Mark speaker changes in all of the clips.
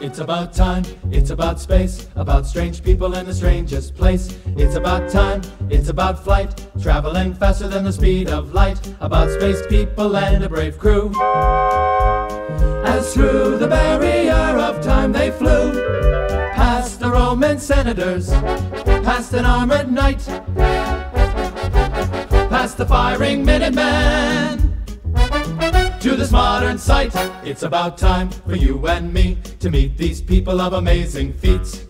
Speaker 1: It's about time, it's about space, about strange people in the strangest place. It's about time, it's about flight, traveling faster than the speed of light. About space people and a brave crew. As through the barrier of time they flew, past the Roman senators, past an armored knight, past the firing Minutemen to this modern site. It's about time for you and me to meet these people of amazing feats.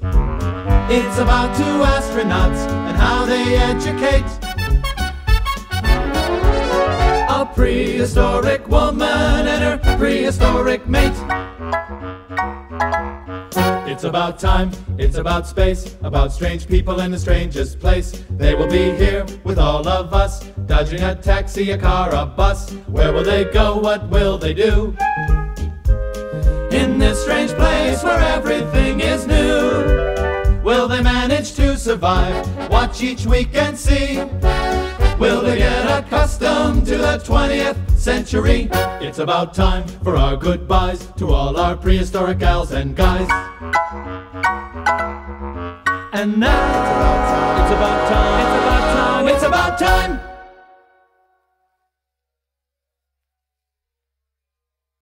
Speaker 1: It's about two astronauts and how they educate. A prehistoric woman and her prehistoric mate. It's about time, it's about space, about strange people in the strangest place. They will be here with all of us, dodging a taxi, a car, a bus. Where will they go? What will they do? In this strange place where everything is new, will they manage to survive? Watch each week and see. Will they get accustomed to the 20th century? It's about time for our goodbyes to all our prehistoric gals and guys. And now it's about time, it's about time, it's about time. It's about time.